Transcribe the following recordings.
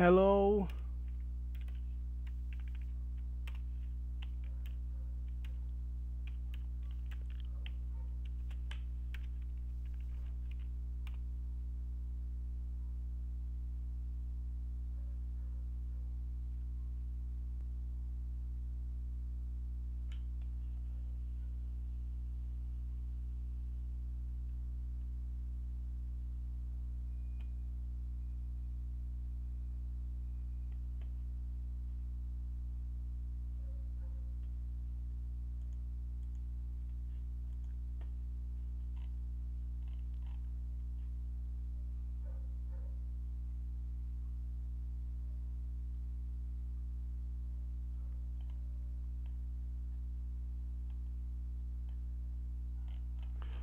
Hello.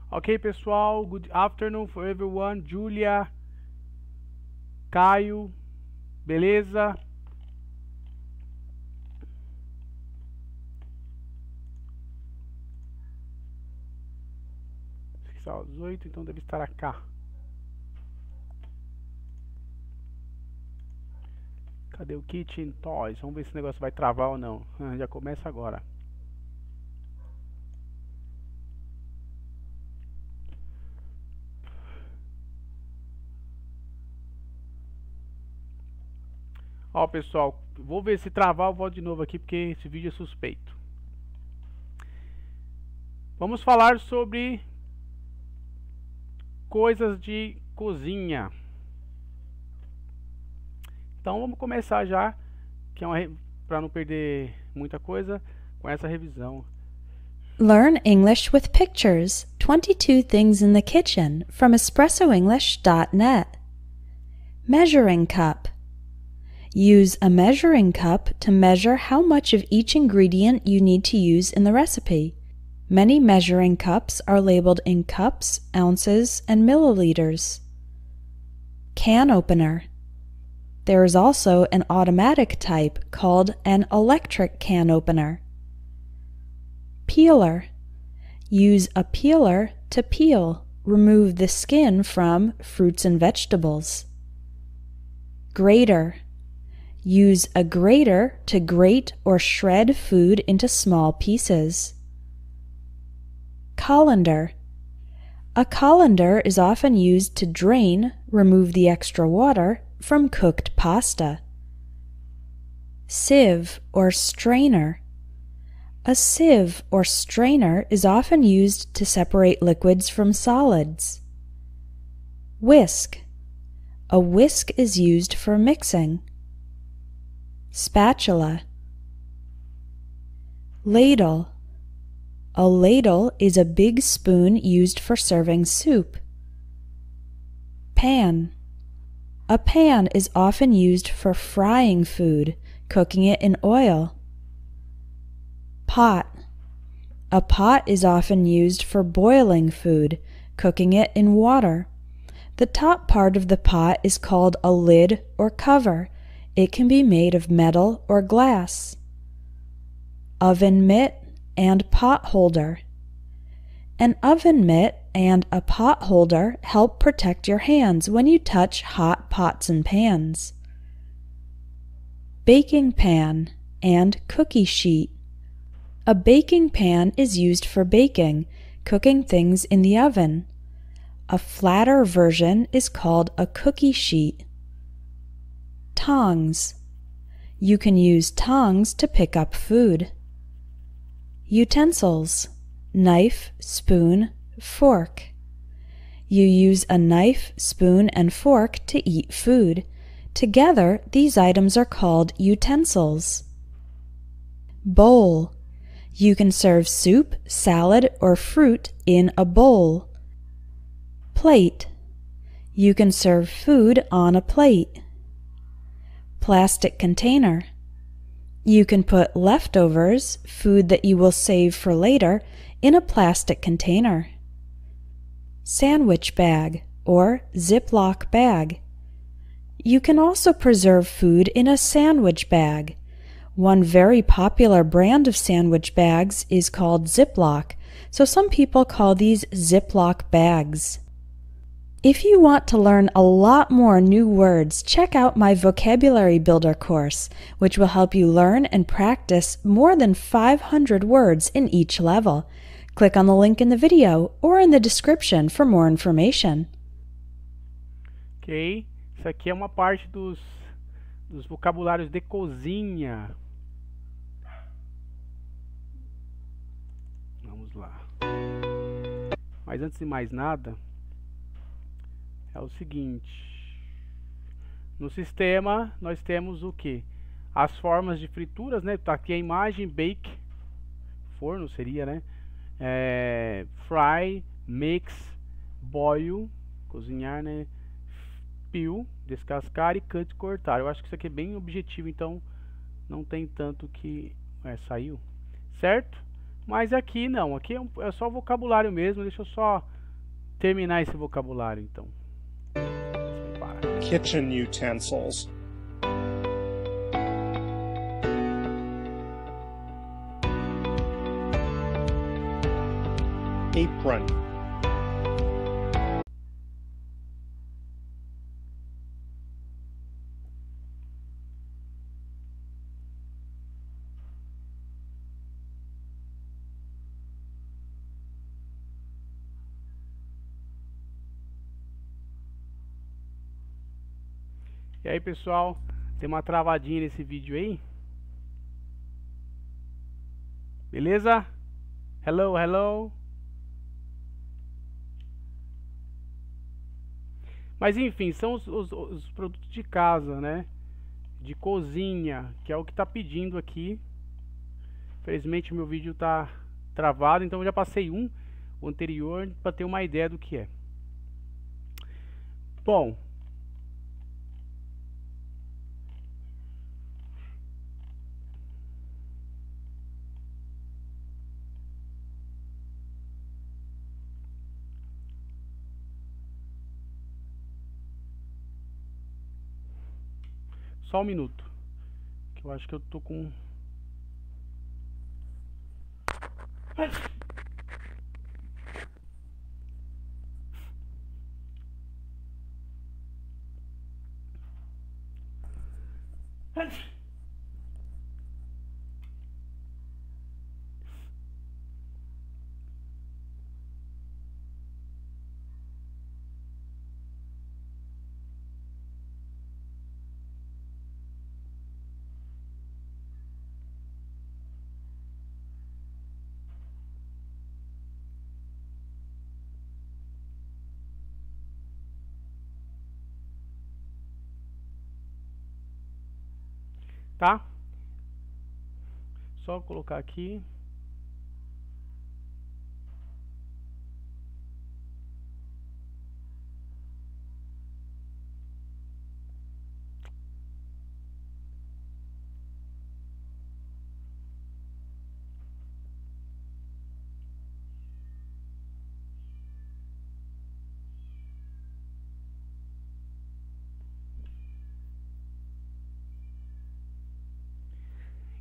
Ok, pessoal. Good afternoon for everyone. Julia, Caio, beleza? Está às 8, então deve estar cá. Cadê o Kitchen Toys? Vamos ver se o negócio vai travar ou não. Já começa agora. Ó, pessoal, vou ver se travar, eu volto de novo aqui, porque esse vídeo é suspeito. Vamos falar sobre coisas de cozinha. Então vamos começar já, que é para não perder muita coisa, com essa revisão. Learn English with pictures. 22 things in the kitchen from espressoenglish.net. Measuring cup. Use a measuring cup to measure how much of each ingredient you need to use in the recipe. Many measuring cups are labeled in cups, ounces, and milliliters. Can opener. There is also an automatic type called an electric can opener. Peeler. Use a peeler to peel, remove the skin from fruits and vegetables. Grater. Use a grater to grate or shred food into small pieces. Colander. A colander is often used to drain, remove the extra water from cooked pasta. Sieve or strainer. A sieve or strainer is often used to separate liquids from solids. Whisk. A whisk is used for mixing. Spatula. Ladle. A ladle is a big spoon used for serving soup. Pan. A pan is often used for frying food, cooking it in oil. Pot. A pot is often used for boiling food, cooking it in water. The top part of the pot is called a lid or cover it can be made of metal or glass. Oven mitt and pot holder. An oven mitt and a pot holder help protect your hands when you touch hot pots and pans. Baking pan and cookie sheet. A baking pan is used for baking, cooking things in the oven. A flatter version is called a cookie sheet. Tongs. You can use tongs to pick up food. Utensils. Knife, spoon, fork. You use a knife, spoon, and fork to eat food. Together, these items are called utensils. Bowl. You can serve soup, salad, or fruit in a bowl. Plate. You can serve food on a plate plastic container. You can put leftovers, food that you will save for later, in a plastic container. Sandwich bag or Ziploc bag. You can also preserve food in a sandwich bag. One very popular brand of sandwich bags is called Ziploc, so some people call these Ziploc bags. If you want to learn a lot more new words, check out my Vocabulary Builder course, which will help you learn and practice more than 500 words in each level. Click on the link in the video or in the description for more information. Ok, isso aqui é uma parte dos, dos vocabulários de cozinha. Vamos lá. Mas antes de mais nada, é o seguinte. No sistema, nós temos o que? As formas de frituras, né? Tá aqui a imagem, bake, forno seria, né? É, fry, mix, boil, cozinhar, né? Peel, descascar e cut, cortar. Eu acho que isso aqui é bem objetivo, então não tem tanto que... É, saiu, certo? Mas aqui não, aqui é, um, é só vocabulário mesmo, deixa eu só terminar esse vocabulário então. Kitchen utensils. Apron. E aí pessoal, tem uma travadinha nesse vídeo aí. Beleza? Hello, hello. Mas enfim, são os, os, os produtos de casa, né? De cozinha, que é o que está pedindo aqui. Infelizmente meu vídeo está travado, então eu já passei um, o anterior, para ter uma ideia do que é. Bom, Só um minuto. Que eu acho que eu tô com. Ai. Tá? Só colocar aqui.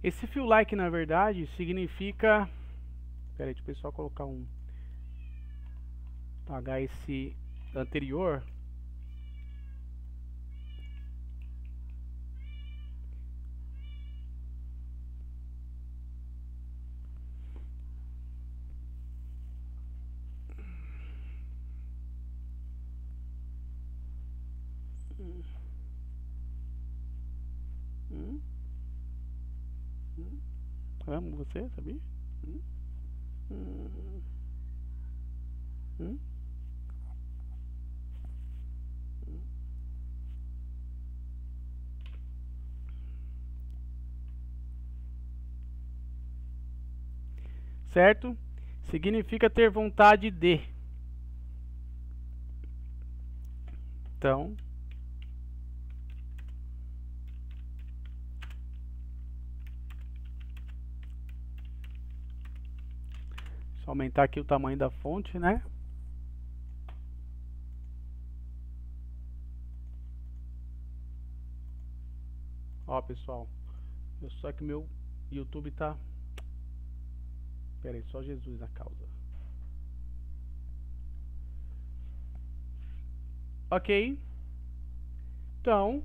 Esse feel like, na verdade, significa... Pera aí, deixa o pessoal colocar um... Apagar esse anterior. Hum. Hum. Amo você, sabia? Hum? Hum. Hum? Certo? Significa ter vontade de. Então, Só aumentar aqui o tamanho da fonte, né? Ó, pessoal. Só que meu YouTube tá... Pera aí, só Jesus na causa. Ok? Então,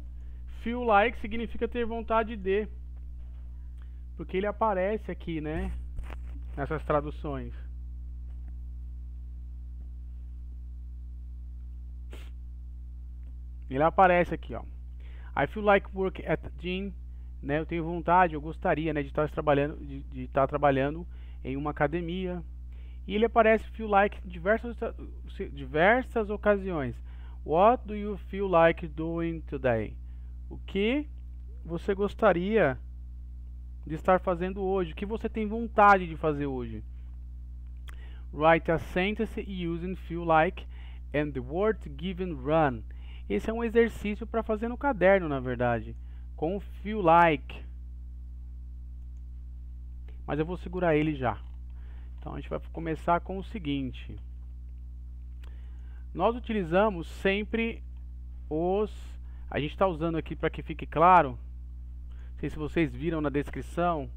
feel like significa ter vontade de. Porque ele aparece aqui, né? Nessas traduções. Ele aparece aqui, ó. I feel like work at gym, né? Eu tenho vontade, eu gostaria, né, de estar trabalhando, de, de estar trabalhando em uma academia. E ele aparece feel like em diversas diversas ocasiões. What do you feel like doing today? O que você gostaria de estar fazendo hoje? O que você tem vontade de fazer hoje? Write a sentence using feel like and the word given run. Esse é um exercício para fazer no caderno, na verdade, com feel like. Mas eu vou segurar ele já. Então a gente vai começar com o seguinte. Nós utilizamos sempre os... A gente está usando aqui para que fique claro. Não sei se vocês viram na descrição.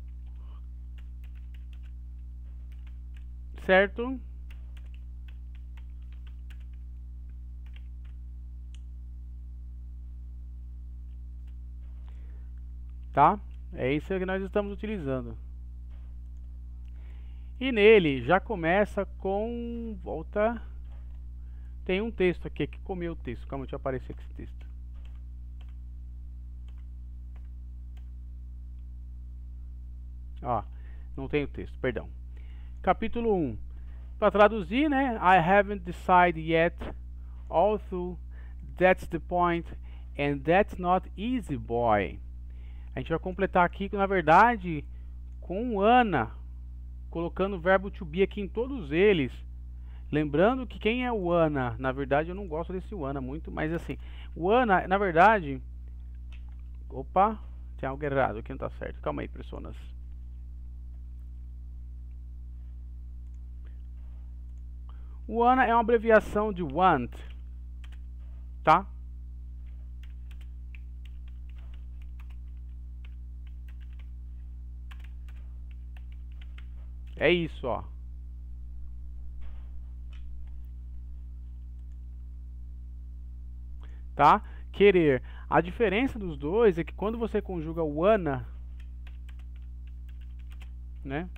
Certo? Tá? É isso que nós estamos utilizando. E nele já começa com... Volta... Tem um texto aqui que comeu o texto. Calma, deixa eu aparecer aqui esse texto. Ó, não tem o texto, perdão. Capítulo 1. Para traduzir, né? I haven't decided yet. Although that's the point. And that's not easy, boy. A gente vai completar aqui, na verdade, com Ana. Colocando o verbo to be aqui em todos eles. Lembrando que quem é o Ana, na verdade eu não gosto desse Ana muito, mas assim, o Ana, na verdade, opa, tem algo errado aqui, não tá certo. Calma aí, pessoas. O Ana é uma abreviação de want, tá? É isso, ó. tá? Querer. A diferença dos dois é que quando você conjuga o wanna, né?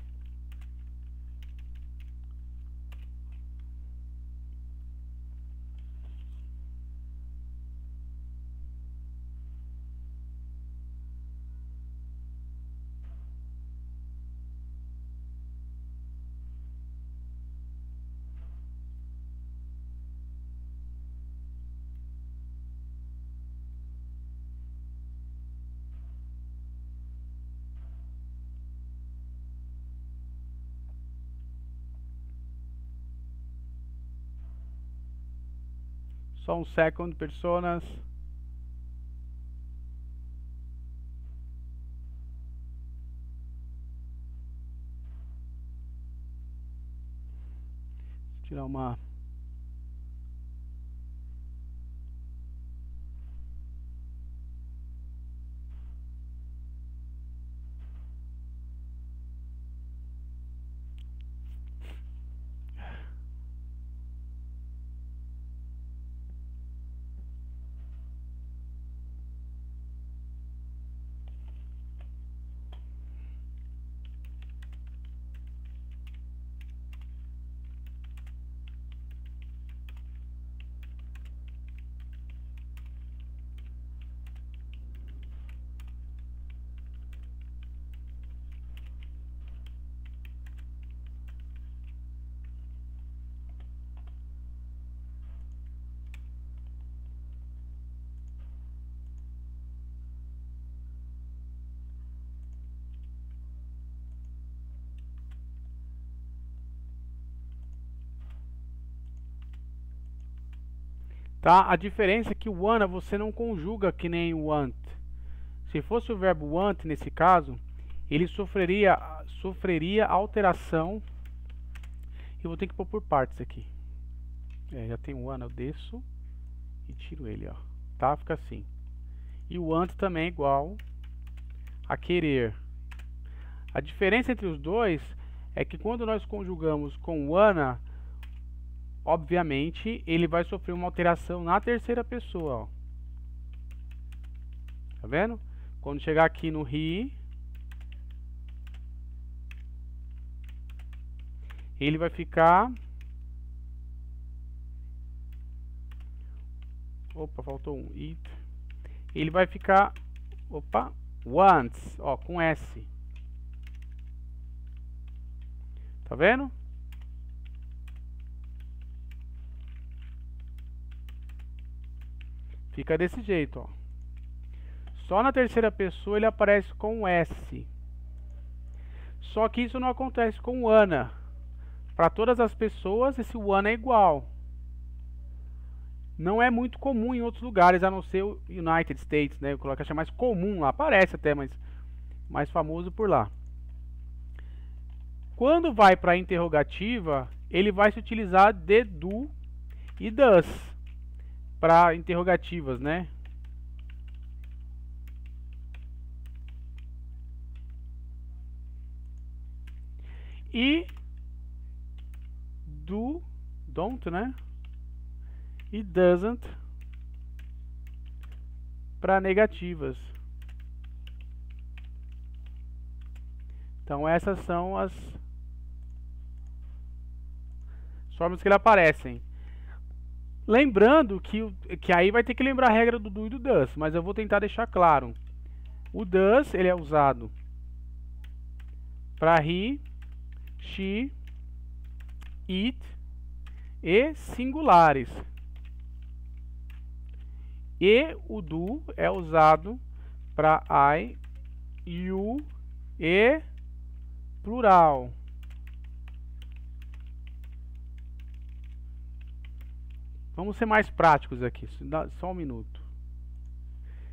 Só um second, personas. Tirar uma Tá? A diferença é que o wanna você não conjuga que nem o want. Se fosse o verbo want nesse caso, ele sofreria, sofreria alteração. Eu vou ter que pôr por partes aqui. É, já tem o wanna, eu desço e tiro ele, ó. Tá? Fica assim. E o want também é igual a querer. A diferença entre os dois é que quando nós conjugamos com wanna, obviamente, ele vai sofrer uma alteração na terceira pessoa, ó. Tá vendo? Quando chegar aqui no he, ele vai ficar Opa, faltou um. It. Ele vai ficar opa, once, ó, com S. Tá vendo? Fica desse jeito, ó. Só na terceira pessoa ele aparece com S. Só que isso não acontece com Ana. Para todas as pessoas, esse one é igual. Não é muito comum em outros lugares, a não ser o United States, né? Eu coloco achar mais comum lá, aparece até, mas mais famoso por lá. Quando vai para a interrogativa, ele vai se utilizar de do e does para interrogativas, né? E do, don't, né? E doesn't para negativas. Então essas são as formas que ele aparecem. Lembrando que, que aí vai ter que lembrar a regra do do e do does, mas eu vou tentar deixar claro. O does ele é usado para he, she, it e singulares. E o do é usado para I, you e plural. Vamos ser mais práticos aqui, só um minuto.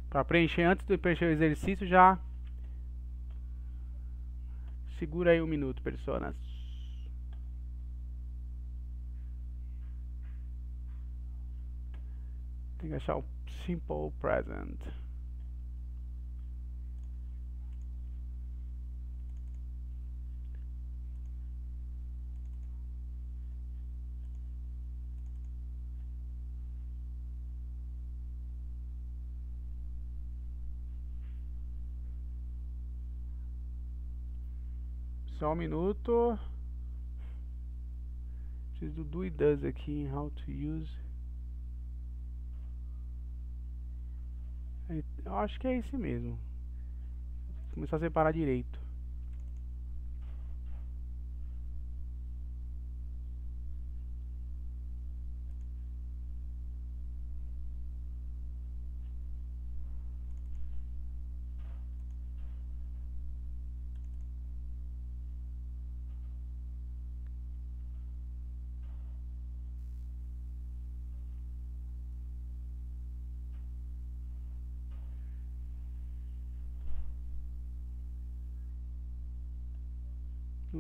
Para preencher, antes de preencher o exercício, já segura aí um minuto, pessoas. Tem que achar o simple present. Só um minuto. Preciso do do does aqui how to use. Eu acho que é esse mesmo. Começar a separar direito.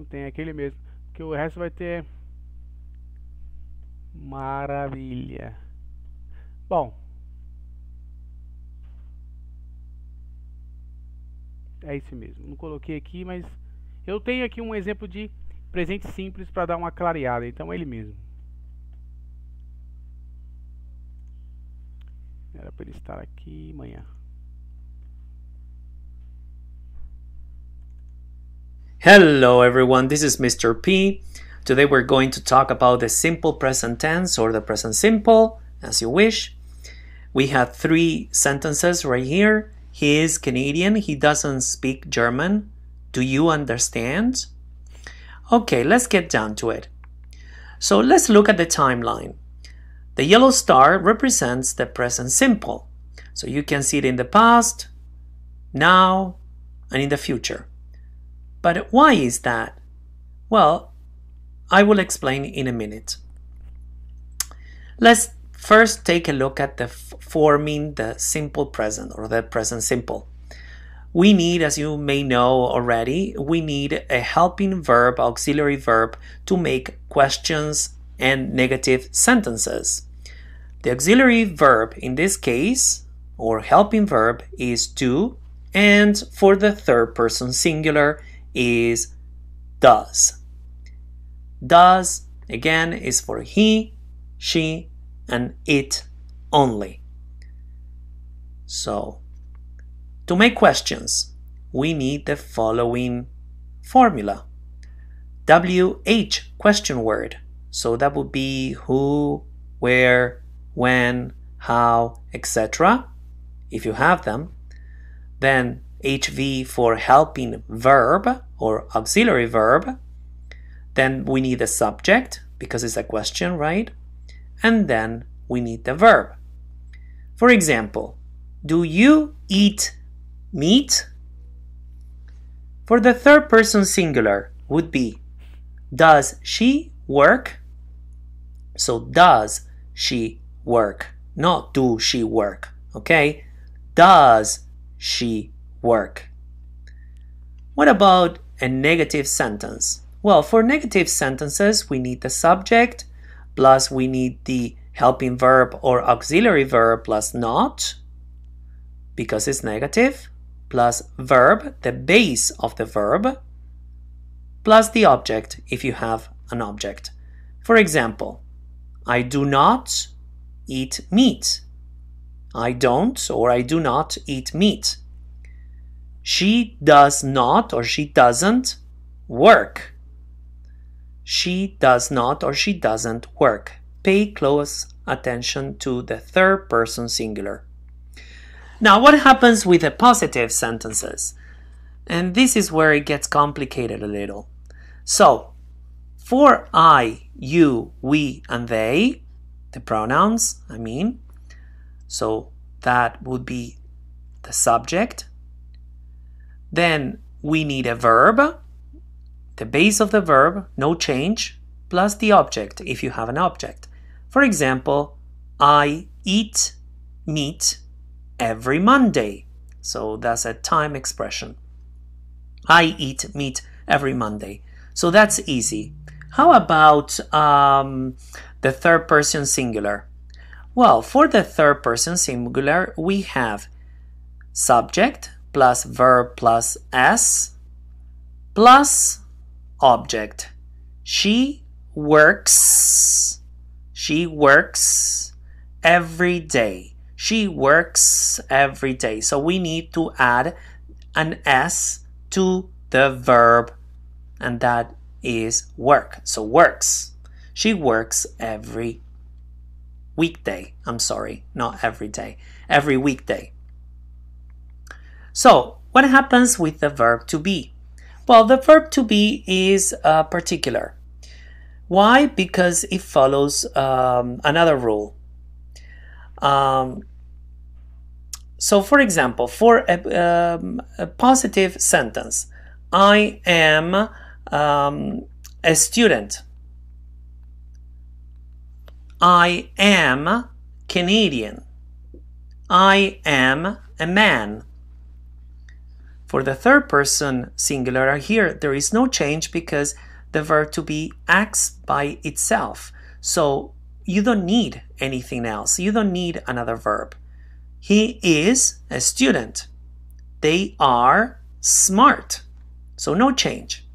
Tem aquele mesmo. Porque o resto vai ter. Maravilha. Bom. É esse mesmo. Não coloquei aqui, mas eu tenho aqui um exemplo de presente simples para dar uma clareada. Então é ele mesmo. Era para ele estar aqui amanhã. Hello everyone, this is Mr. P. Today we're going to talk about the simple present tense or the present simple, as you wish. We have three sentences right here. He is Canadian, he doesn't speak German. Do you understand? Okay, let's get down to it. So let's look at the timeline. The yellow star represents the present simple. So you can see it in the past, now, and in the future. But why is that? Well, I will explain in a minute. Let's first take a look at the forming the simple present or the present simple. We need, as you may know already, we need a helping verb, auxiliary verb to make questions and negative sentences. The auxiliary verb in this case, or helping verb, is to, and for the third person singular, is does. Does, again, is for he, she, and it only. So, to make questions, we need the following formula. WH question word. So that would be who, where, when, how, etc. If you have them. Then HV for helping verb or auxiliary verb. Then we need a subject because it's a question, right? And then we need the verb. For example, do you eat meat? For the third person singular would be does she work? So does she work? Not do she work, okay? Does she work? What about a negative sentence? Well, for negative sentences, we need the subject, plus we need the helping verb or auxiliary verb plus not, because it's negative, plus verb, the base of the verb, plus the object if you have an object. For example, I do not eat meat. I don't or I do not eat meat. She does not or she doesn't work. She does not or she doesn't work. Pay close attention to the third person singular. Now, what happens with the positive sentences? And this is where it gets complicated a little. So, for I, you, we, and they, the pronouns, I mean, so that would be the subject. Then we need a verb, the base of the verb, no change, plus the object if you have an object. For example, I eat meat every Monday. So that's a time expression. I eat meat every Monday. So that's easy. How about um, the third person singular? Well, for the third person singular, we have subject plus verb plus s plus object. She works. She works every day. She works every day. So we need to add an s to the verb and that is work. So works. She works every weekday. I'm sorry, not every day. Every weekday. So, what happens with the verb to be? Well, the verb to be is uh, particular. Why? Because it follows um, another rule. Um, so, for example, for a, um, a positive sentence, I am um, a student. I am Canadian. I am a man. For the third person singular here, there is no change because the verb to be acts by itself. So you don't need anything else. You don't need another verb. He is a student. They are smart. So no change.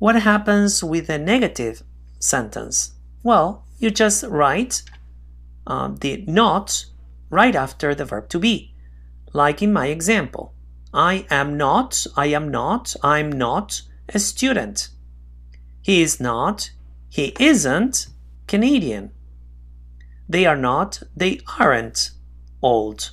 What happens with a negative sentence? Well, you just write um, the not right after the verb to be, like in my example. I am not, I am not, I'm not a student. He is not, he isn't Canadian. They are not, they aren't old.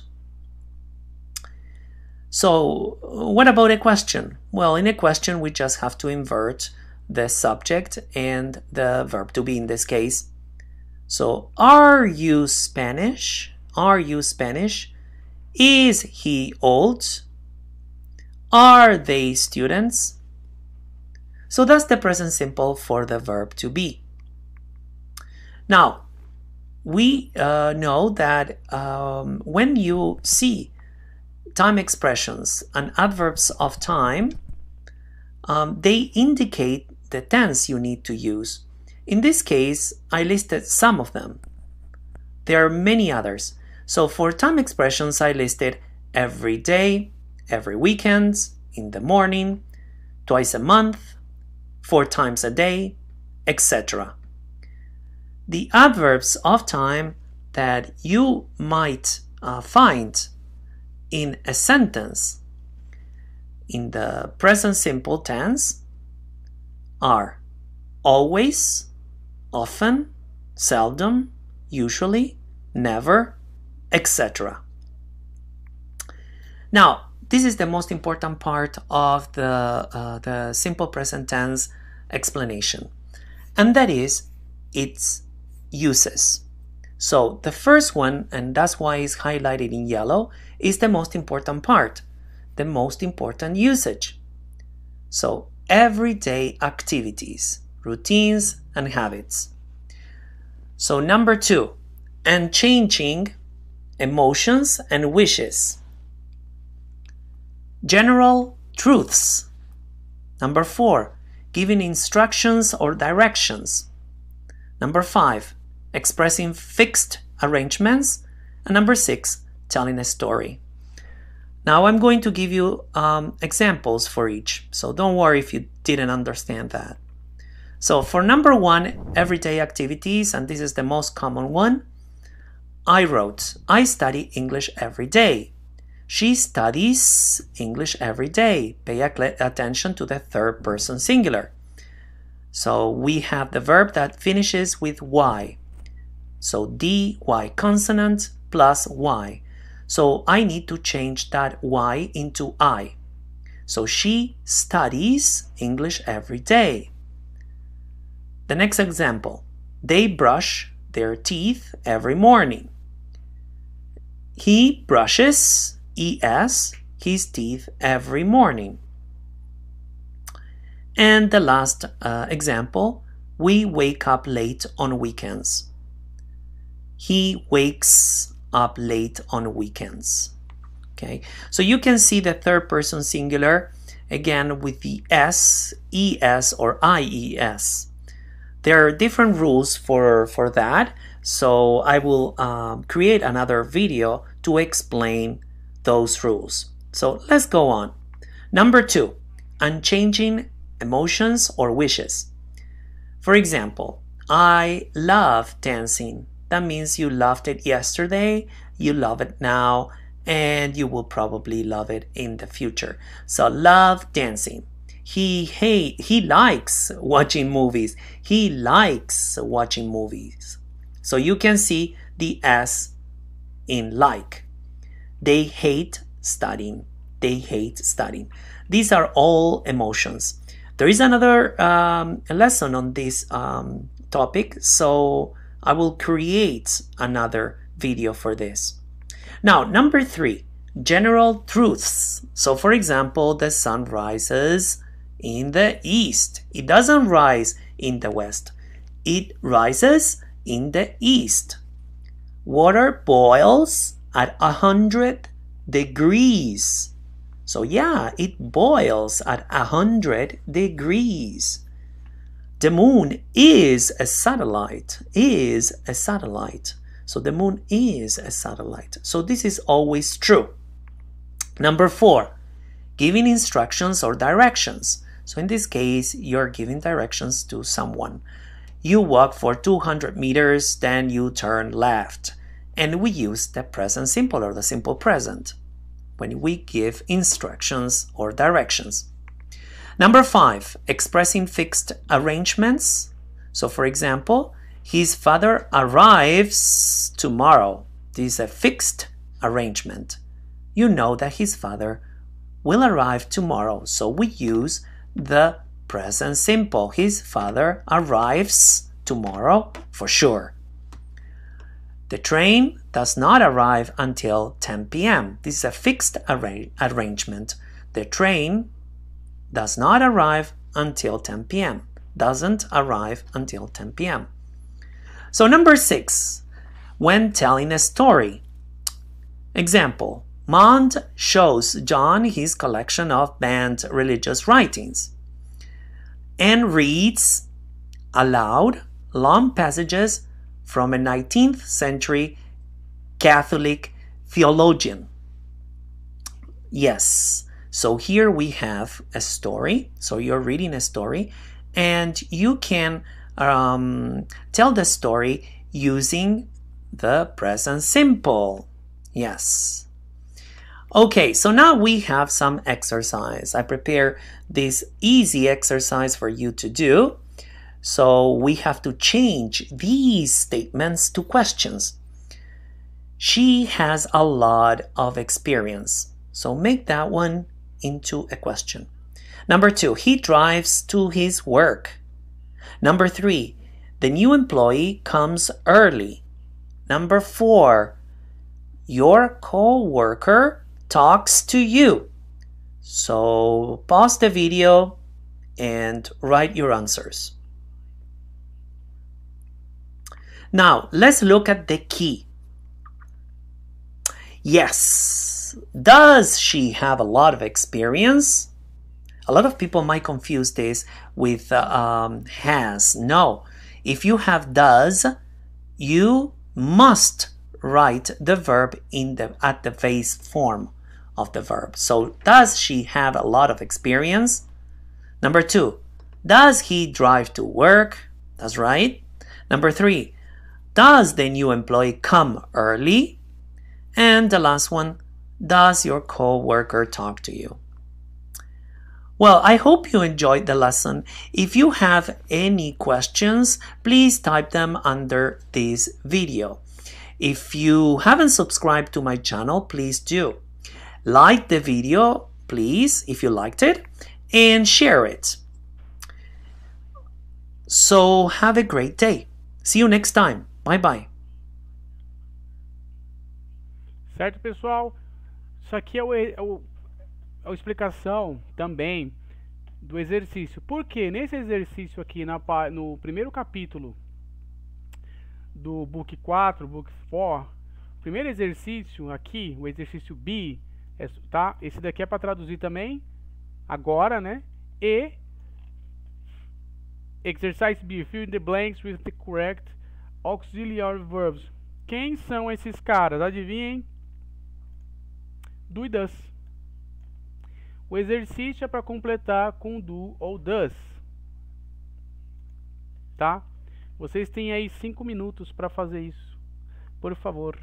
So, what about a question? Well, in a question, we just have to invert the subject and the verb to be in this case. So, are you Spanish? Are you Spanish? Is he old? Are they students? So that's the present simple for the verb to be. Now, we uh, know that um, when you see time expressions and adverbs of time, um, they indicate the tense you need to use. In this case, I listed some of them. There are many others. So for time expressions, I listed every day, every weekend, in the morning, twice a month, four times a day, etc. the adverbs of time that you might uh, find in a sentence in the present simple tense are always, often, seldom, usually, never, etc. Now, this is the most important part of the, uh, the simple present tense explanation, and that is its uses. So the first one, and that's why it's highlighted in yellow, is the most important part, the most important usage. So everyday activities, routines, and habits. So number two, and changing emotions and wishes. General truths. Number four, giving instructions or directions. Number five, expressing fixed arrangements. And number six, telling a story. Now I'm going to give you um, examples for each, so don't worry if you didn't understand that. So for number one, everyday activities, and this is the most common one, I wrote, I study English every day. She studies English every day. Pay attention to the third person singular. So we have the verb that finishes with Y. So dy consonant plus Y. So I need to change that Y into I. So she studies English every day. The next example. They brush their teeth every morning. He brushes ES his teeth every morning. And the last uh, example, we wake up late on weekends. He wakes up late on weekends. Okay, so you can see the third person singular again with the S, ES, or IES. There are different rules for, for that, so I will um, create another video to explain those rules. So let's go on. Number two, unchanging emotions or wishes. For example, I love dancing. That means you loved it yesterday, you love it now, and you will probably love it in the future. So love dancing. He hate he likes watching movies. He likes watching movies. So you can see the S in like. They hate studying. They hate studying. These are all emotions. There is another um, lesson on this um, topic, so I will create another video for this. Now, number three, general truths. So, for example, the sun rises in the east. It doesn't rise in the west. It rises in the east. Water boils at a hundred degrees. So yeah, it boils at a hundred degrees. The moon is a satellite, is a satellite. So the moon is a satellite. So this is always true. Number four, giving instructions or directions. So in this case, you're giving directions to someone. You walk for 200 meters, then you turn left. And we use the present simple or the simple present when we give instructions or directions. Number five, expressing fixed arrangements. So, for example, his father arrives tomorrow. This is a fixed arrangement. You know that his father will arrive tomorrow, so we use the present simple. His father arrives tomorrow for sure. The train does not arrive until 10 p.m. This is a fixed arra arrangement. The train does not arrive until 10 p.m. Doesn't arrive until 10 p.m. So, number six, when telling a story. Example Mond shows John his collection of banned religious writings and reads aloud long passages from a 19th century Catholic theologian. Yes, so here we have a story. So you're reading a story, and you can um, tell the story using the present simple. Yes. Okay, so now we have some exercise. I prepare this easy exercise for you to do. So we have to change these statements to questions. She has a lot of experience. So make that one into a question. Number two, he drives to his work. Number three, the new employee comes early. Number four, your co-worker talks to you. So pause the video and write your answers. Now let's look at the key. Yes, does she have a lot of experience? A lot of people might confuse this with uh, um, has. No, if you have does, you must write the verb in the at the base form of the verb. So does she have a lot of experience? Number two, does he drive to work? That's right. Number three, does the new employee come early? And the last one, does your co-worker talk to you? Well, I hope you enjoyed the lesson. If you have any questions, please type them under this video. If you haven't subscribed to my channel, please do. Like the video, please, if you liked it, and share it. So have a great day. See you next time. Bye bye. Certo, pessoal? Isso aqui é o, é o a explicação também do exercício. Porque nesse exercício aqui, na, no primeiro capítulo do Book 4, Book 4, primeiro exercício aqui, o exercício B, é, tá? Esse daqui é para traduzir também, agora, né? E Exercise B, fill in the blanks with the correct auxiliary verbs. Quem são esses caras? Adivinhem? Do e das. O exercício é para completar com do ou does. Tá? Vocês têm aí 5 minutos para fazer isso. Por favor.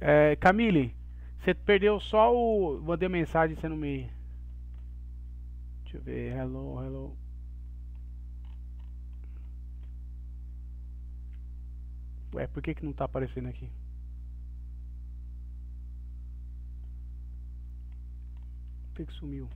É, Camille, você perdeu só o. Mandei mensagem você não me. Deixa eu ver. Hello, hello. Ué, por que, que não tá aparecendo aqui? Por que, que sumiu?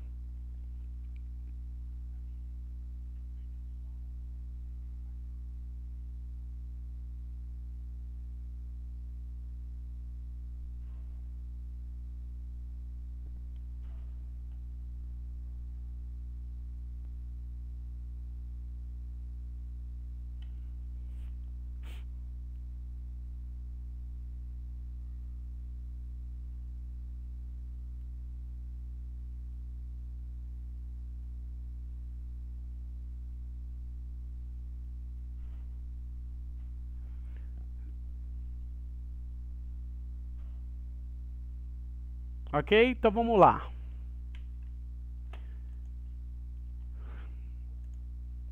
Ok? Então vamos lá.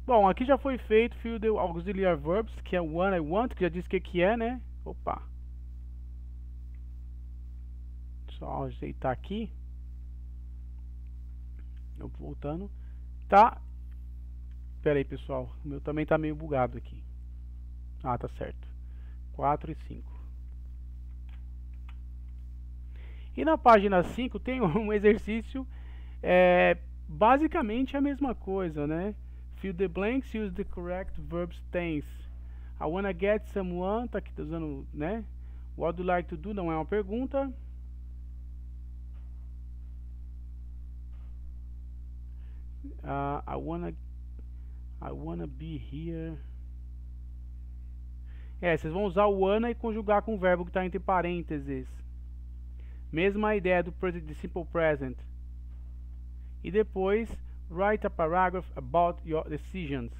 Bom, aqui já foi feito fio de auxiliar verbs, que é one I want, que já disse o que, que é, né? Opa. Só ajeitar aqui. Eu voltando. Tá. Pera aí, pessoal. O meu também tá meio bugado aqui. Ah, tá certo. 4 e 5. E na página 5 tem um exercício, é, basicamente a mesma coisa, né? Fill the blanks, use the correct verbs tense. I wanna get someone, tá aqui tá usando, né? What do you like to do não é uma pergunta. Uh, I wanna I wanna be here. É, vocês vão usar o wanna e conjugar com o verbo que está entre parênteses. Mesma ideia do simple present. E depois, write a paragraph about your decisions.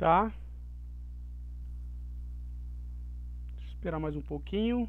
Tá? Esperar mais um pouquinho.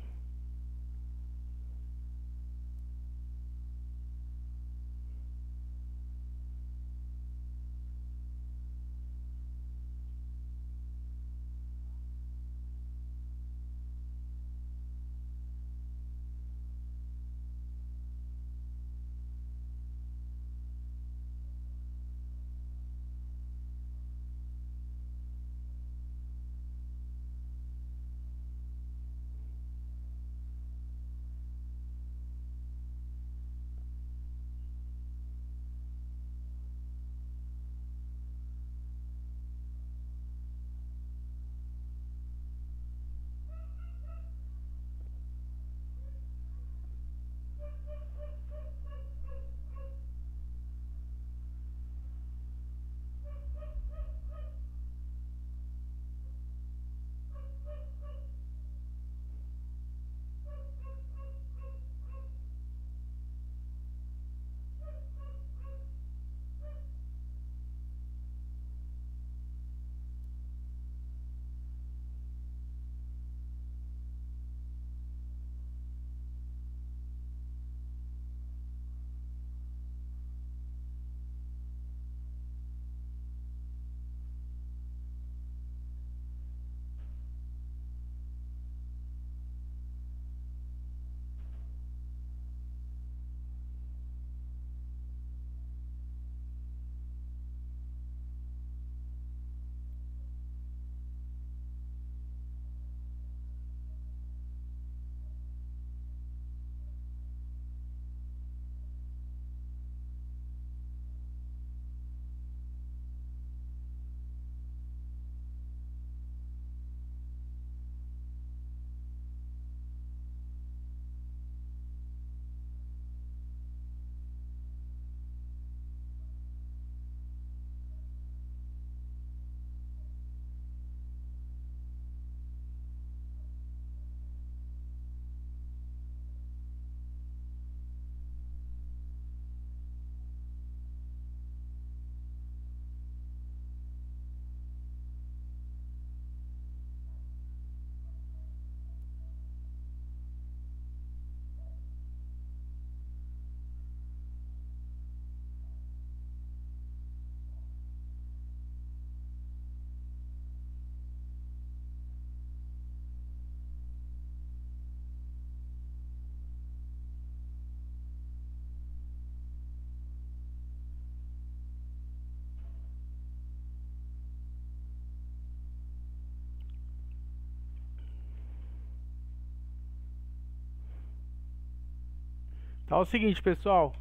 Tá o seguinte, pessoal.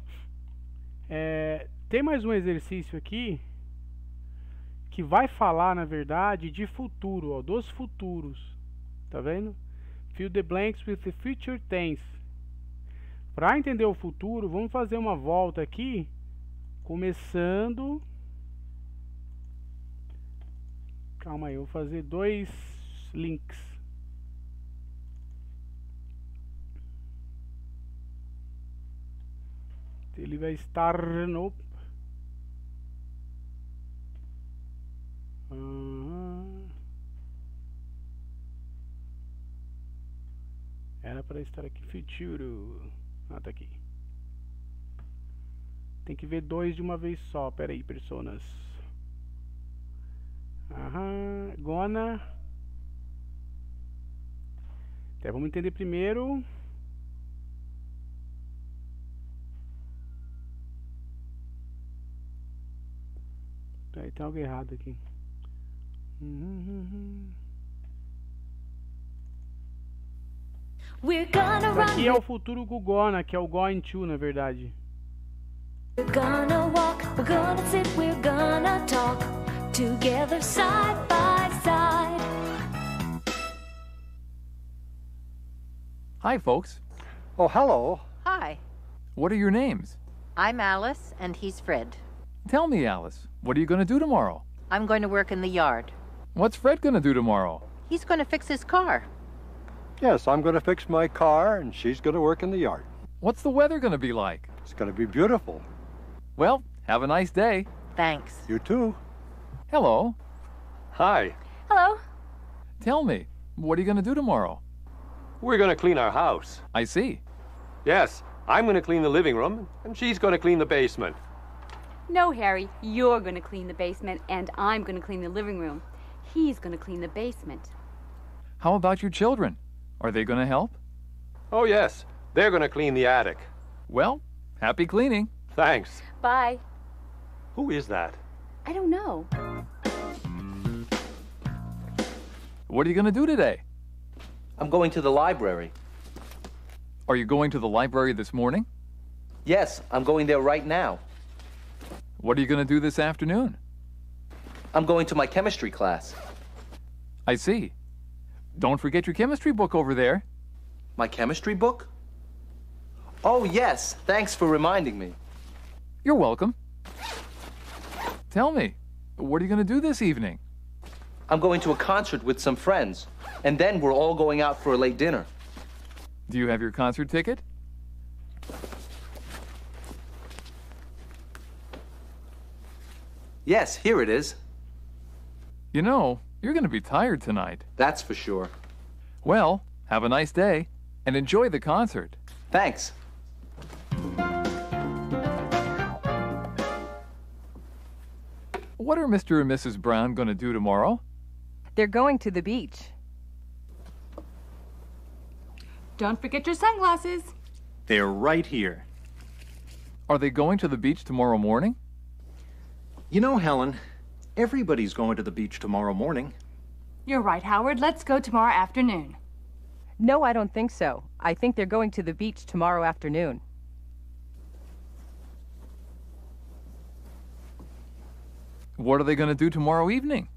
É, tem mais um exercício aqui que vai falar, na verdade, de futuro, ó, dos futuros. Tá vendo? Fill the blanks with the future tense. Para entender o futuro, vamos fazer uma volta aqui, começando. Calma aí, eu vou fazer dois links. Ele vai estar no... Era para estar aqui futuro. Ah, tá aqui. Tem que ver dois de uma vez só. Pera aí, personas. Aham. Gona. Então, vamos entender primeiro. Peraí, tem algo errado aqui. Aqui é o futuro Gugona, que é o Going To, na verdade. We're gonna walk, we're gonna sit, we're gonna talk together side by side. Hi, folks. Oh, hello. Hi, What are your names? I'm Alice and he's Fred. Tell me, Alice, what are you going to do tomorrow? I'm going to work in the yard. What's Fred going to do tomorrow? He's going to fix his car. Yes, I'm going to fix my car, and she's going to work in the yard. What's the weather going to be like? It's going to be beautiful. Well, have a nice day. Thanks. You too. Hello. Hi. Hello. Tell me, what are you going to do tomorrow? We're going to clean our house. I see. Yes, I'm going to clean the living room, and she's going to clean the basement. No, Harry, you're going to clean the basement, and I'm going to clean the living room. He's going to clean the basement. How about your children? Are they going to help? Oh, yes, they're going to clean the attic. Well, happy cleaning. Thanks. Bye. Who is that? I don't know. What are you going to do today? I'm going to the library. Are you going to the library this morning? Yes, I'm going there right now. What are you going to do this afternoon? I'm going to my chemistry class. I see. Don't forget your chemistry book over there. My chemistry book? Oh, yes. Thanks for reminding me. You're welcome. Tell me, what are you going to do this evening? I'm going to a concert with some friends, and then we're all going out for a late dinner. Do you have your concert ticket? Yes, here it is. You know, you're going to be tired tonight. That's for sure. Well, have a nice day and enjoy the concert. Thanks. What are Mr. and Mrs. Brown going to do tomorrow? They're going to the beach. Don't forget your sunglasses. They're right here. Are they going to the beach tomorrow morning? You know, Helen, everybody's going to the beach tomorrow morning. You're right, Howard. Let's go tomorrow afternoon. No, I don't think so. I think they're going to the beach tomorrow afternoon. What are they going to do tomorrow evening?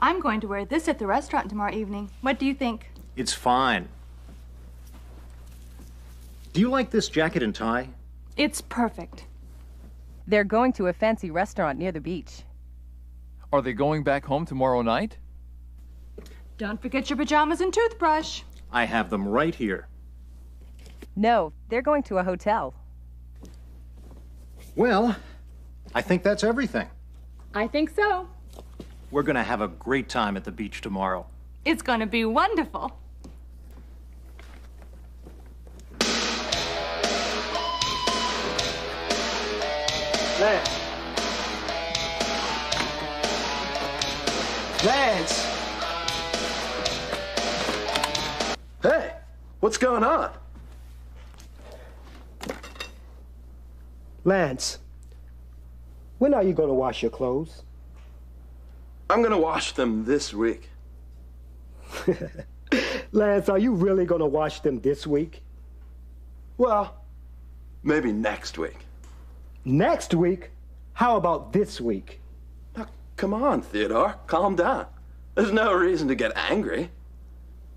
I'm going to wear this at the restaurant tomorrow evening. What do you think? It's fine. Do you like this jacket and tie? It's perfect. They're going to a fancy restaurant near the beach. Are they going back home tomorrow night? Don't forget your pajamas and toothbrush. I have them right here. No, they're going to a hotel. Well, I think that's everything. I think so. We're going to have a great time at the beach tomorrow. It's going to be wonderful. Lance. Hey, what's going on? Lance, when are you going to wash your clothes? I'm going to wash them this week. Lance, are you really going to wash them this week? Well, maybe next week. Next week? How about this week? Now, come on, Theodore. Calm down. There's no reason to get angry.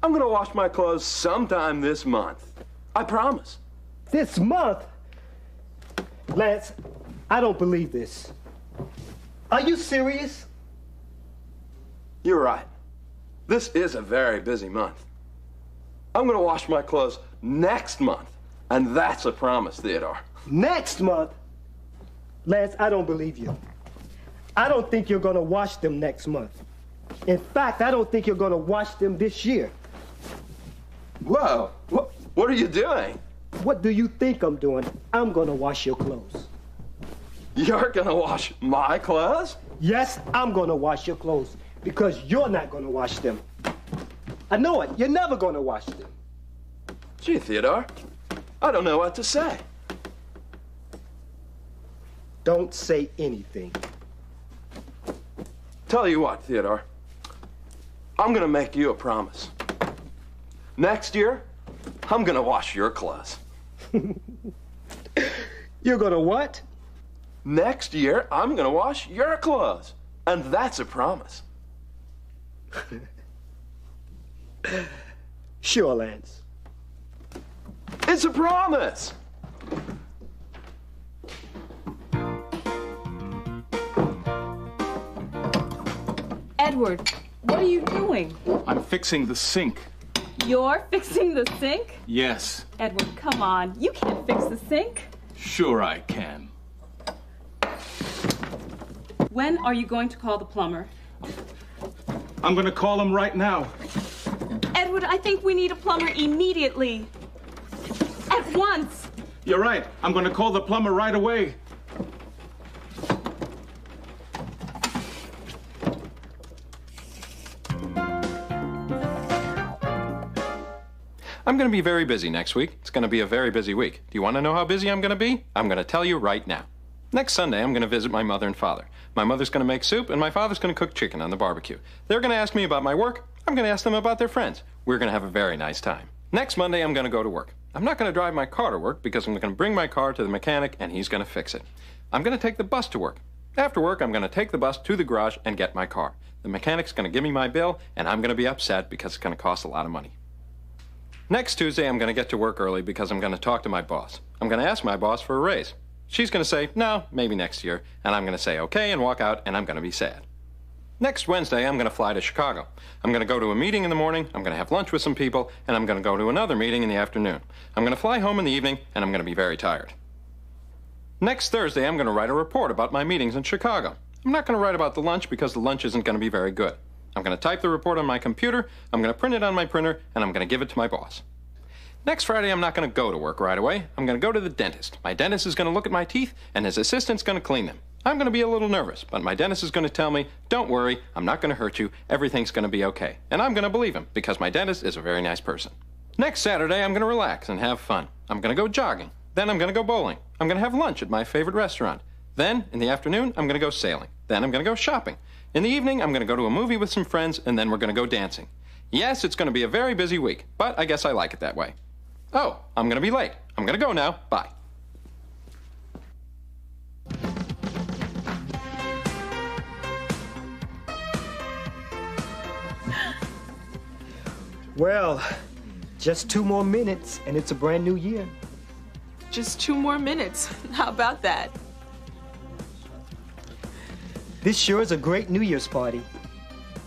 I'm going to wash my clothes sometime this month. I promise. This month? Lance, I don't believe this. Are you serious? You're right. This is a very busy month. I'm going to wash my clothes next month, and that's a promise, Theodore. Next month? Lance, I don't believe you. I don't think you're going to wash them next month. In fact, I don't think you're going to wash them this year. Whoa, what, what are you doing? What do you think I'm doing? I'm going to wash your clothes. You're going to wash my clothes? Yes, I'm going to wash your clothes because you're not going to wash them. I know it. You're never going to wash them. Gee, Theodore, I don't know what to say. Don't say anything. Tell you what, Theodore. I'm going to make you a promise. Next year, I'm going to wash your clothes. You're going to what? Next year, I'm going to wash your clothes. And that's a promise. sure, Lance. It's a promise. Edward, what are you doing? I'm fixing the sink. You're fixing the sink? Yes, Edward, come on. You can't fix the sink. sure I can. When are you going to call the plumber? I'm gonna call him right now. Edward, I think we need a plumber immediately. At once. You're right. I'm gonna call the plumber right away. I'm going to be very busy next week. It's going to be a very busy week. Do you want to know how busy I'm going to be? I'm going to tell you right now. Next Sunday, I'm going to visit my mother and father. My mother's going to make soup, and my father's going to cook chicken on the barbecue. They're going to ask me about my work. I'm going to ask them about their friends. We're going to have a very nice time. Next Monday, I'm going to go to work. I'm not going to drive my car to work because I'm going to bring my car to the mechanic and he's going to fix it. I'm going to take the bus to work. After work, I'm going to take the bus to the garage and get my car. The mechanic's going to give me my bill, and I'm going to be upset because it's going to cost a lot of money. Next Tuesday, I'm going to get to work early because I'm going to talk to my boss. I'm going to ask my boss for a raise. She's going to say, no, maybe next year. And I'm going to say, okay, and walk out, and I'm going to be sad. Next Wednesday, I'm going to fly to Chicago. I'm going to go to a meeting in the morning, I'm going to have lunch with some people, and I'm going to go to another meeting in the afternoon. I'm going to fly home in the evening, and I'm going to be very tired. Next Thursday, I'm going to write a report about my meetings in Chicago. I'm not going to write about the lunch because the lunch isn't going to be very good. I'm going to type the report on my computer, I'm going to print it on my printer, and I'm going to give it to my boss. Next Friday, I'm not going to go to work right away. I'm going to go to the dentist. My dentist is going to look at my teeth, and his assistant's going to clean them. I'm going to be a little nervous, but my dentist is going to tell me, don't worry, I'm not going to hurt you, everything's going to be okay. And I'm going to believe him, because my dentist is a very nice person. Next Saturday, I'm going to relax and have fun. I'm going to go jogging. Then I'm going to go bowling. I'm going to have lunch at my favorite restaurant. Then, in the afternoon, I'm going to go sailing. Then I'm going to go shopping. In the evening, I'm going to go to a movie with some friends, and then we're going to go dancing. Yes, it's going to be a very busy week, but I guess I like it that way. Oh, I'm going to be late. I'm going to go now. Bye. Well, just two more minutes and it's a brand new year. Just two more minutes. How about that? This sure is a great New Year's party.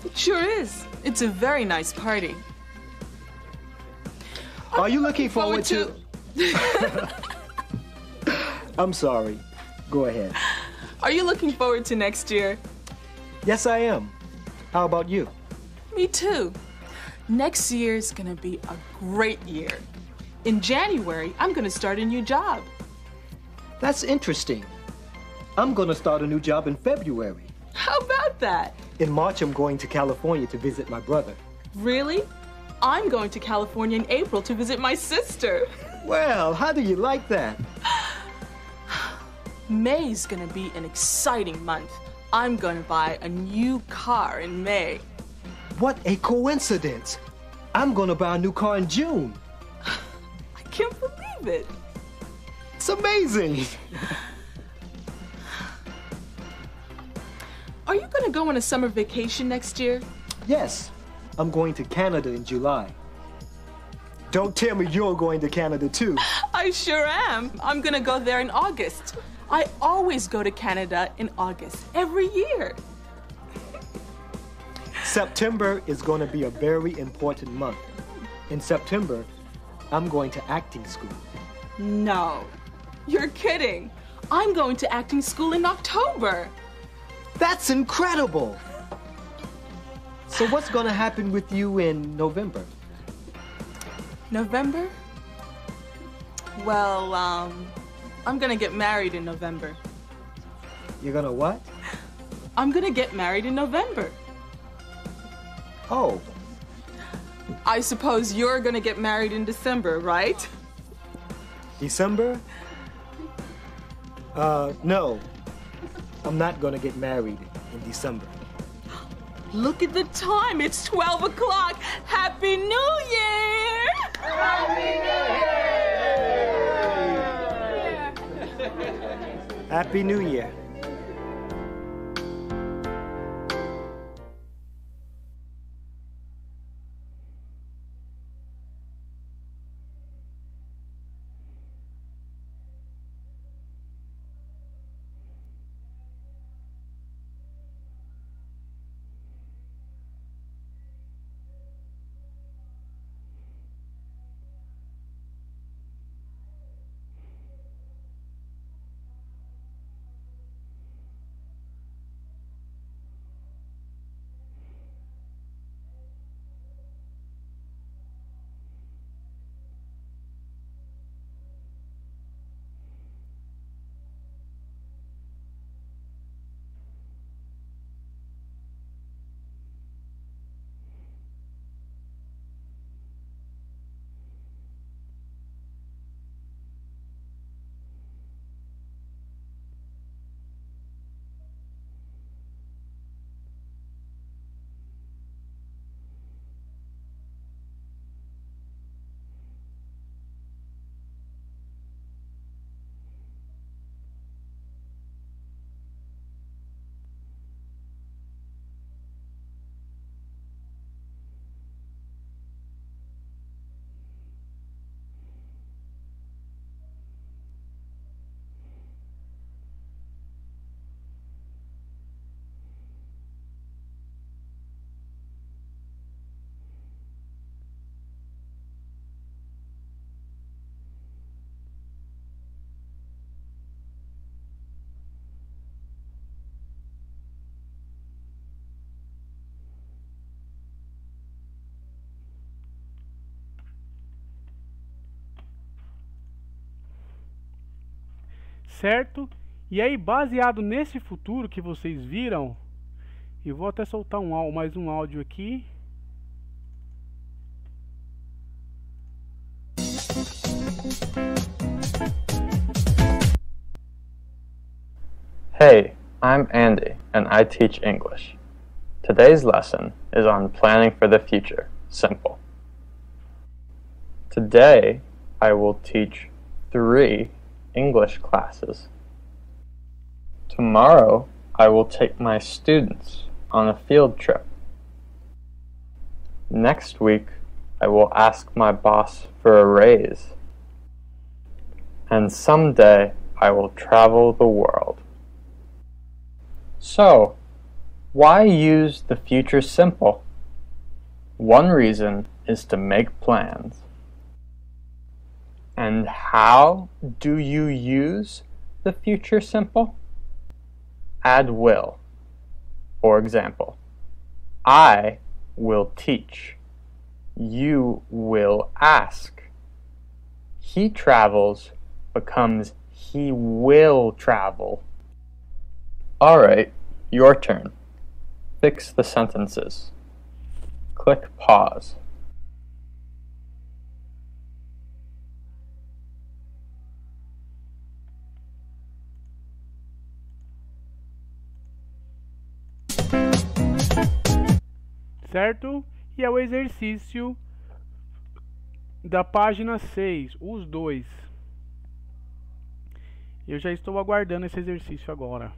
It sure is. It's a very nice party. Are you looking forward, to... I'm sorry. Go ahead. Are you looking forward to next year? Yes, I am. How about you? Me too. Next year's gonna be a great year. In January, I'm gonna start a new job. That's interesting. I'm gonna start a new job in February. How about that? In March, I'm going to California to visit my brother. Really? I'm going to California in April to visit my sister. Well, how do you like that? May's gonna be an exciting month. I'm gonna buy a new car in May. What a coincidence! I'm gonna buy a new car in June. I can't believe it. It's amazing. Are you gonna go on a summer vacation next year? Yes, I'm going to Canada in July. Don't tell me you're going to Canada too. I sure am. I'm gonna go there in August. I always go to Canada in August, every year. September is going to be a very important month. In September, I'm going to acting school. No, you're kidding. I'm going to acting school in October. That's incredible! So what's going to happen with you in November? November? Well, um, I'm gonna get married in November. You're gonna what? I'm gonna get married in November. Oh. I suppose you're gonna get married in December, right? December? Uh, no. I'm not gonna get married in December. Look at the time. It's 12 o'clock. Happy New Year! Happy New Year! Happy New Year. Certo? E aí, baseado nesse futuro que vocês viram, eu vou até soltar um, mais um áudio aqui. Hey, I'm Andy, and I teach English. Today's lesson is on planning for the future. Simple. Today, I will teach three English classes. Tomorrow, I will take my students on a field trip. Next week, I will ask my boss for a raise. And someday, I will travel the world. So, why use the future simple? One reason is to make plans. And how do you use the future simple? Add will. For example, I will teach. You will ask. He travels becomes he will travel. Alright, your turn. Fix the sentences. Click pause. Certo? E é o exercício da página 6, os dois. Eu já estou aguardando esse exercício agora.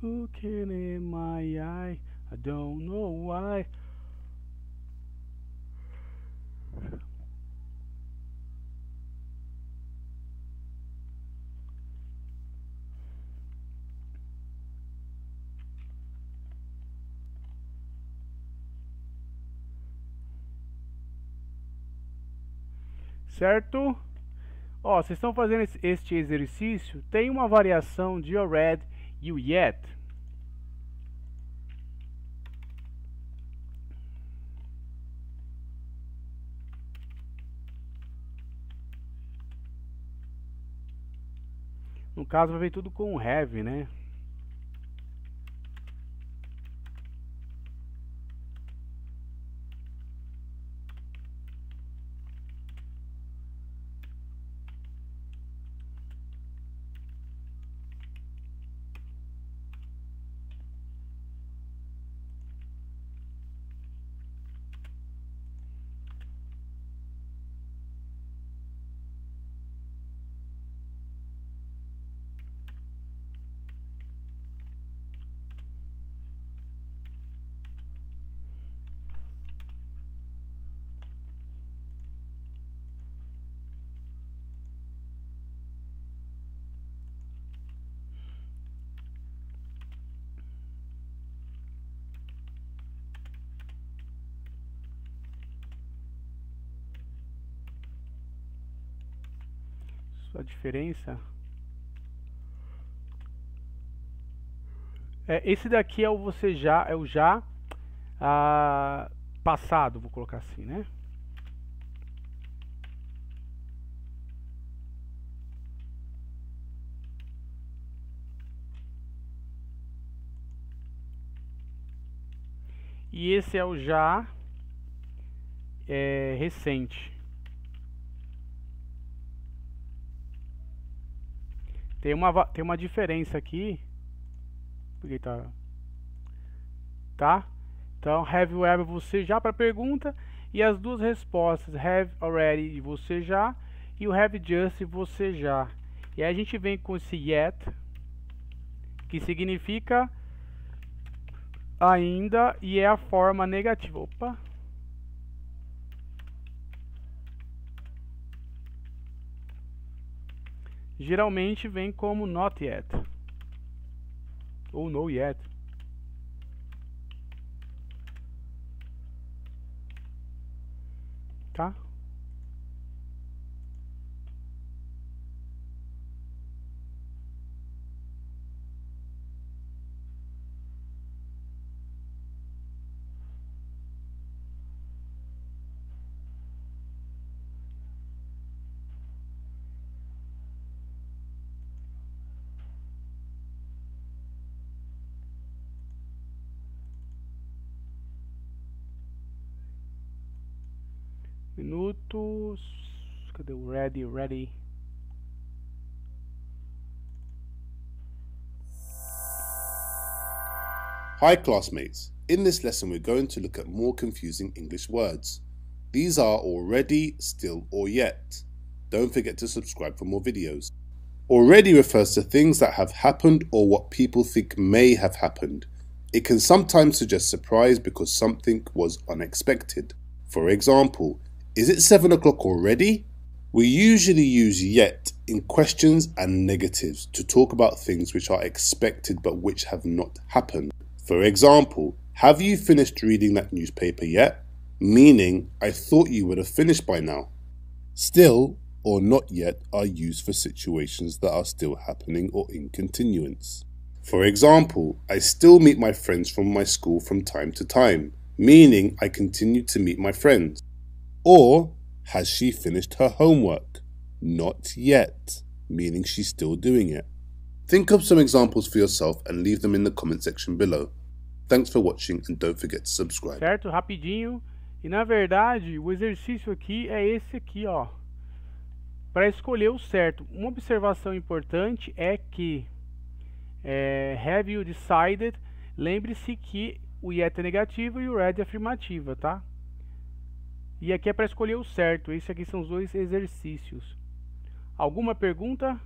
Looking in my eye, I don't know why. Certo? Ó, vocês estão fazendo este exercício, tem uma variação de already e o yet. No caso vai vir tudo com o have, né? a diferença? É, esse daqui é o você já é o já ah, passado vou colocar assim né? E esse é o já é, recente Tem uma, tem uma diferença aqui. Porque tá. Tá? Então, have you ever você já para pergunta. E as duas respostas, have already você já. E o have just você já. E aí a gente vem com esse yet. Que significa ainda e é a forma negativa. Opa. Geralmente vem como not yet ou no yet. Tá? Ready, ready? Hi classmates, in this lesson we're going to look at more confusing English words. These are already, still or yet. Don't forget to subscribe for more videos. Already refers to things that have happened or what people think may have happened. It can sometimes suggest surprise because something was unexpected. For example, is it 7 o'clock already? We usually use yet in questions and negatives to talk about things which are expected but which have not happened. For example, have you finished reading that newspaper yet? Meaning, I thought you would have finished by now. Still or not yet are used for situations that are still happening or in continuance. For example, I still meet my friends from my school from time to time, meaning I continue to meet my friends. Or has she finished her homework? Not yet, meaning she's still doing it. Think of some examples for yourself and leave them in the comment section below. Thanks for watching and don't forget to subscribe. Certo, rapidinho. E na verdade, o exercício aqui é esse aqui, ó. Para escolher o certo. Uma observação importante é que é, have you decided? Lembre-se que o yet é negativo e o red é afirmativa, tá? E aqui é para escolher o certo. Esses aqui são os dois exercícios. Alguma pergunta?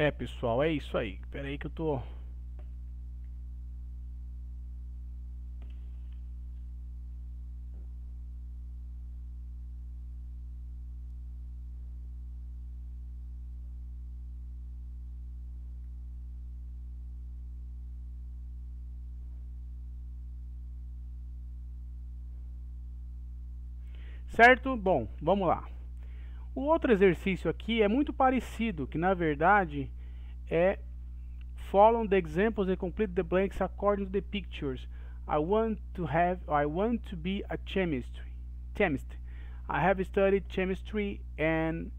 É, pessoal, é isso aí. Pera aí que eu tô Certo? Bom, vamos lá. O outro exercício aqui é muito parecido, que na verdade é Follow the examples and complete the blanks according to the pictures. I want to have I want to be a chemist. Chemist. I have studied chemistry and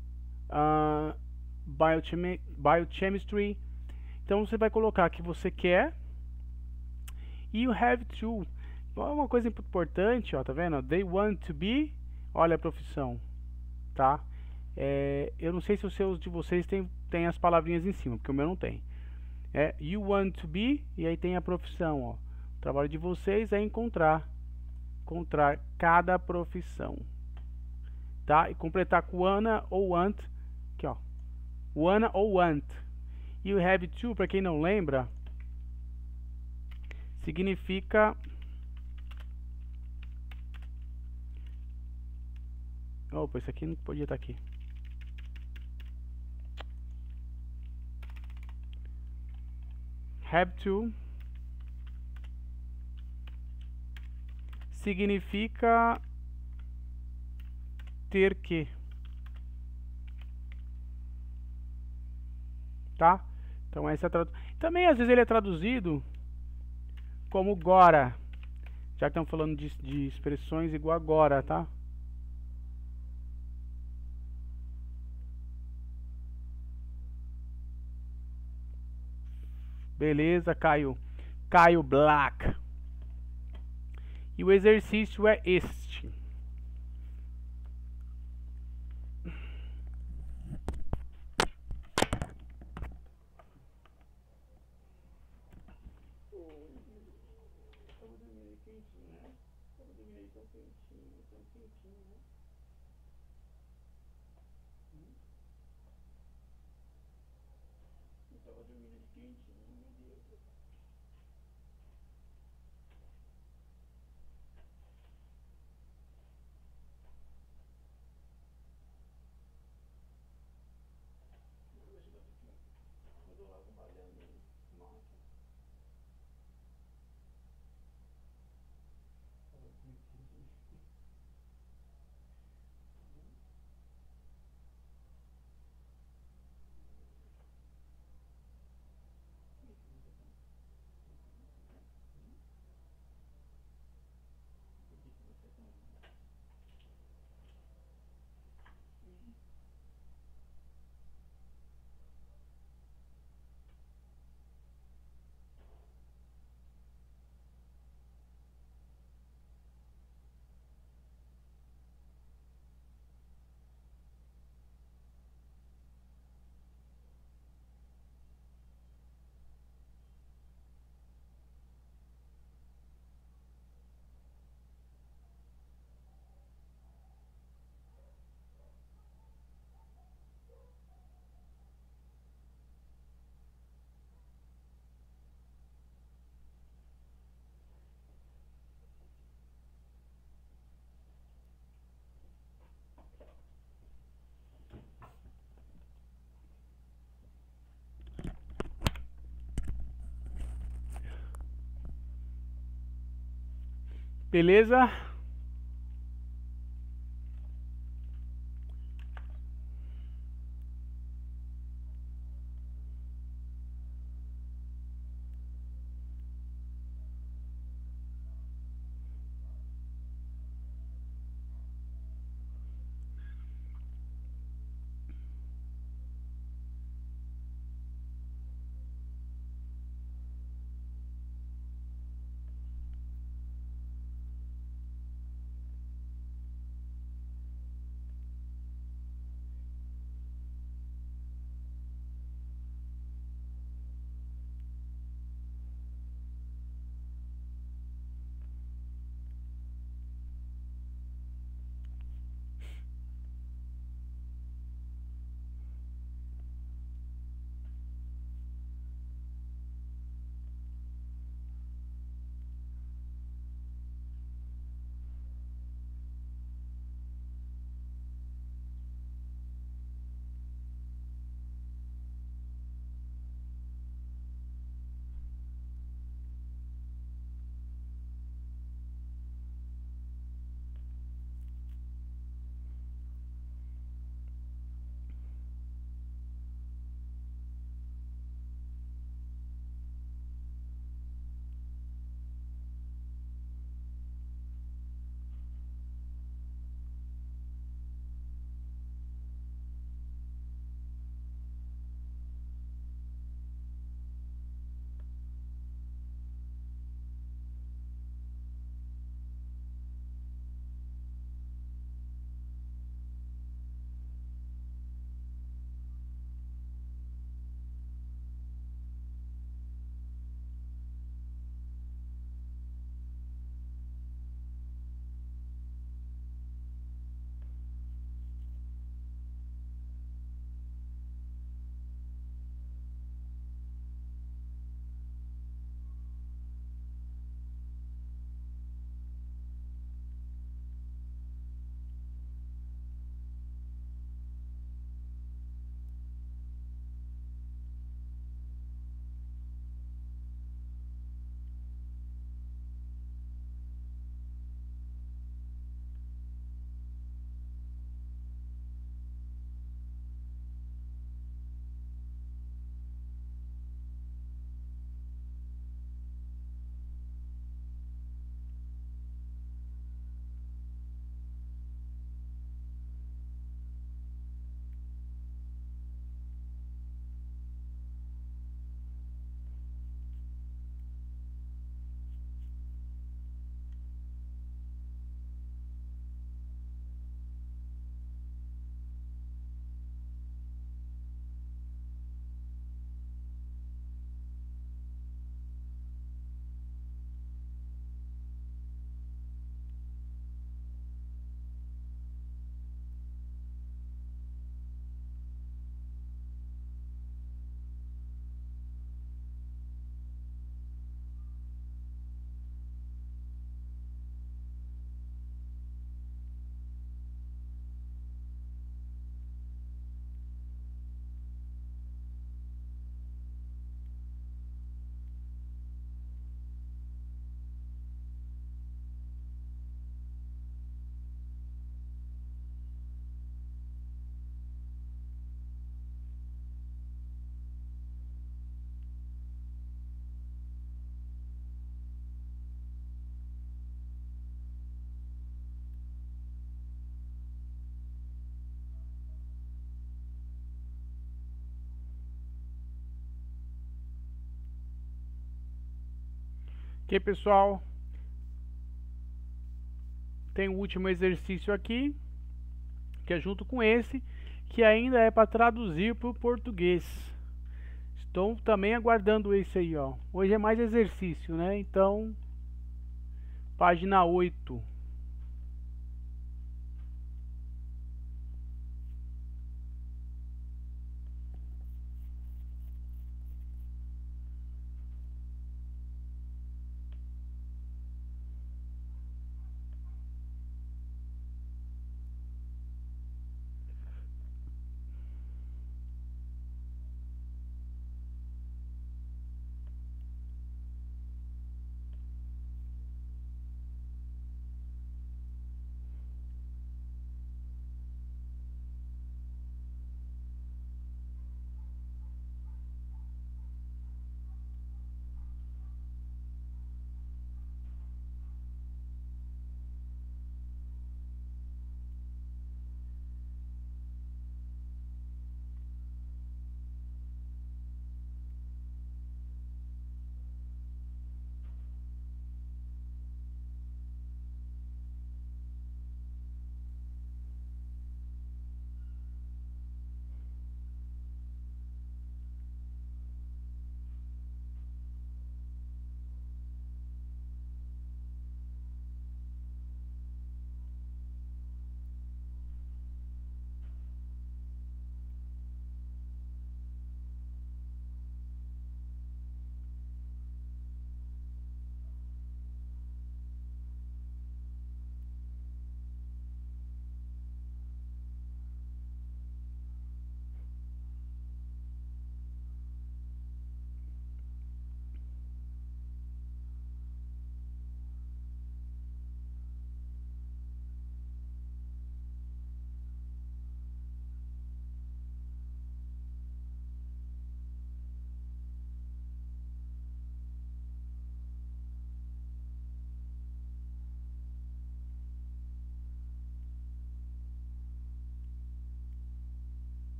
uh, biochemi biochemistry. Então você vai colocar que você quer. E you have to. Uma coisa importante, ó, tá vendo? They want to be Olha a profissão, tá? É, eu não sei se os seus de vocês tem as palavrinhas em cima, porque o meu não tem. É you want to be e aí tem a profissão, ó. O trabalho de vocês é encontrar encontrar cada profissão. Tá? E completar com wanna ou want, aqui ó. Wanna ou want. You have to, para quem não lembra, significa Opa, isso aqui não podia estar aqui. Have to significa ter que. Tá? Então essa é a tradução. Também às vezes ele é traduzido como agora. Já que estamos falando de, de expressões igual agora, tá? Beleza, Caio. Caio Black. E o exercício é este. Beleza? Ok, pessoal? Tem o último exercício aqui, que é junto com esse, que ainda é para traduzir para o português. Estou também aguardando esse aí, ó. Hoje é mais exercício, né? Então, página 8.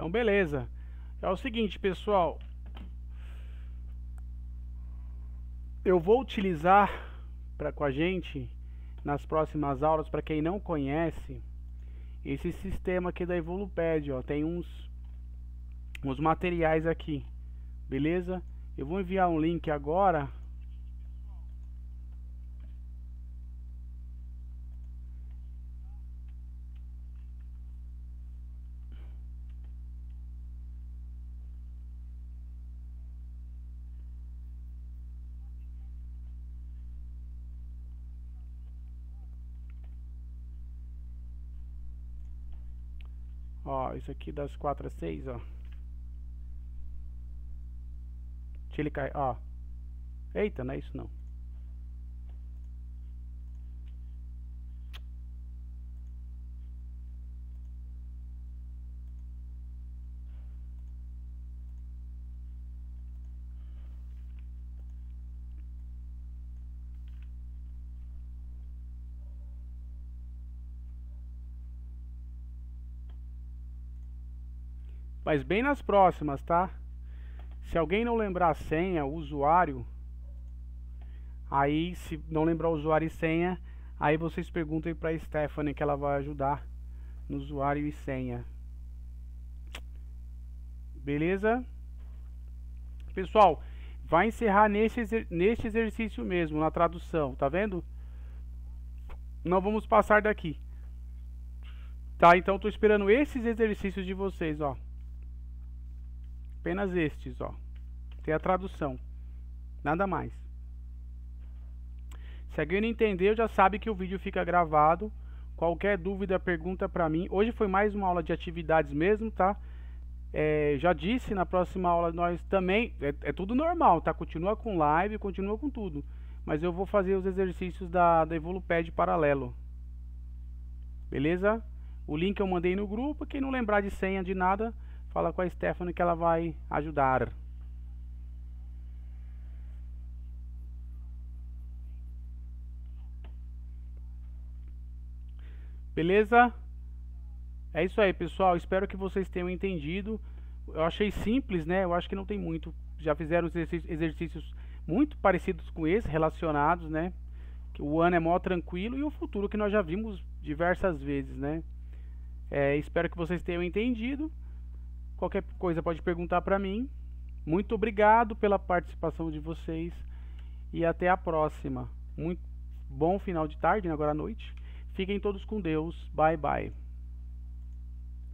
Então, beleza. É o seguinte, pessoal. Eu vou utilizar para com a gente nas próximas aulas, para quem não conhece, esse sistema aqui da Evoluped, ó, tem uns uns materiais aqui. Beleza? Eu vou enviar um link agora isso aqui das 4 às 6, ó. Deixa ele cair, ó. Eita, não é isso não. Mas bem nas próximas, tá? Se alguém não lembrar a senha, o usuário, aí se não lembrar o usuário e senha, aí vocês perguntem para Stephanie que ela vai ajudar no usuário e senha. Beleza? Pessoal, vai encerrar nesse, neste exercício mesmo, na tradução, tá vendo? Não vamos passar daqui. Tá, então estou esperando esses exercícios de vocês, ó. Apenas estes, ó. Tem a tradução. Nada mais. Se alguém não entendeu, já sabe que o vídeo fica gravado. Qualquer dúvida, pergunta pra mim. Hoje foi mais uma aula de atividades mesmo, tá? É, já disse, na próxima aula nós também... É, é, tudo normal, tá? Continua com live, continua com tudo. Mas eu vou fazer os exercícios da, da Evoluped paralelo. Beleza? O link eu mandei no grupo. Quem não lembrar de senha de nada Fala com a Stephanie que ela vai ajudar. Beleza? É isso aí, pessoal. Espero que vocês tenham entendido. Eu achei simples, né? Eu acho que não tem muito. Já fizeram exercícios muito parecidos com esse, relacionados, né? O ano é mó tranquilo e o futuro que nós já vimos diversas vezes, né? É, espero que vocês tenham entendido. Qualquer coisa pode perguntar para mim. Muito obrigado pela participação de vocês e até a próxima. Muito bom final de tarde, né, agora à noite. Fiquem todos com Deus. Bye bye.